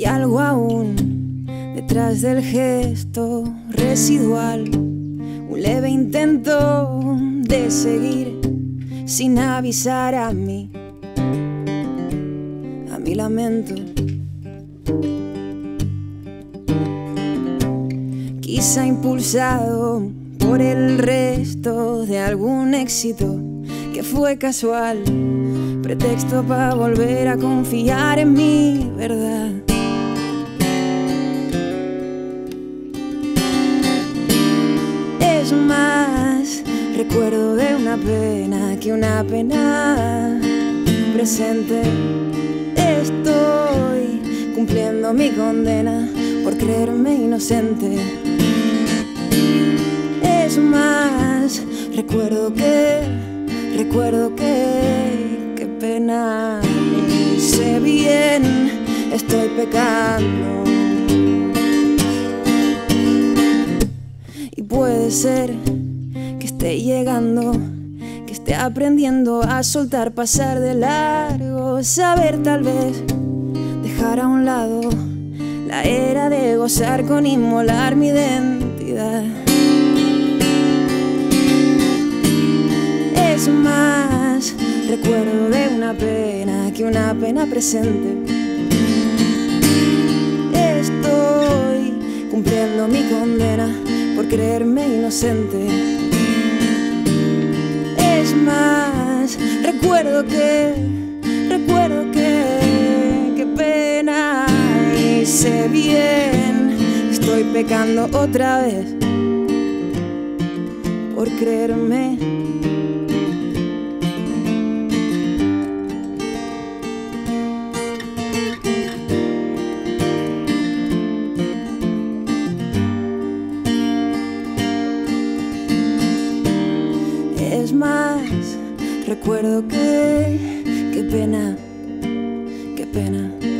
Hay algo aún detrás del gesto residual, un leve intento de seguir sin avisar a mí, a mi lamento. Quizá impulsado por el resto de algún éxito que fue casual, pretexto para volver a confiar en mi verdad. Que una pena presente. Estoy cumpliendo mi condena por creerme inocente. Es más, recuerdo que, recuerdo que, qué pena. Sé bien, estoy pecando. Y puede ser que esté llegando, aprendiendo a soltar, pasar de largo, saber tal vez, dejar a un lado la era de gozar con inmolar mi identidad. Es más, recuerdo de una pena que una pena presente. Estoy cumpliendo mi condena por creerme inocente. Recuerdo que, recuerdo que, qué pena. Sé bien, estoy pecando otra vez por creerme. Recuerdo que, qué pena, qué pena.